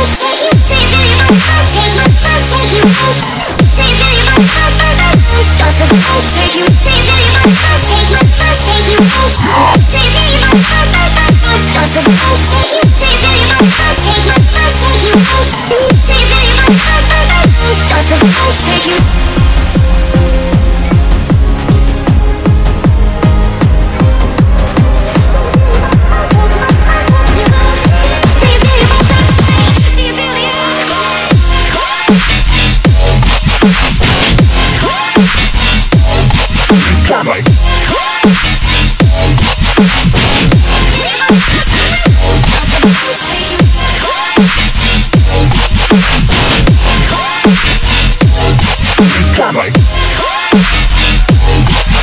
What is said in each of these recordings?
Take you, say that you might take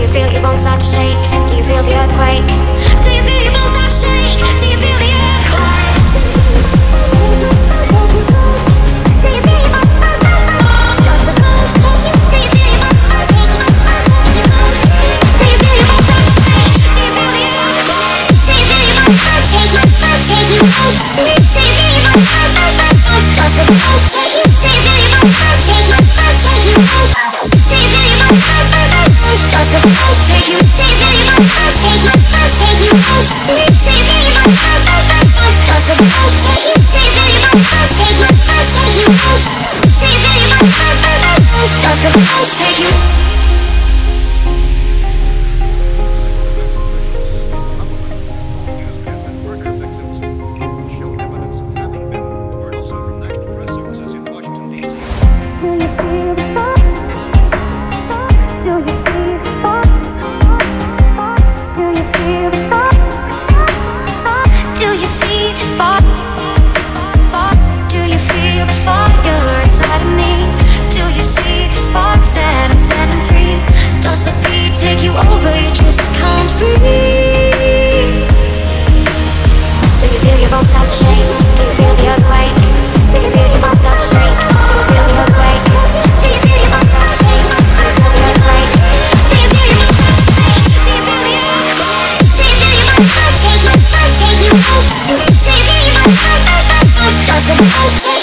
Do you feel your bones start to shake? Do you feel the earthquake? Toss a I'll take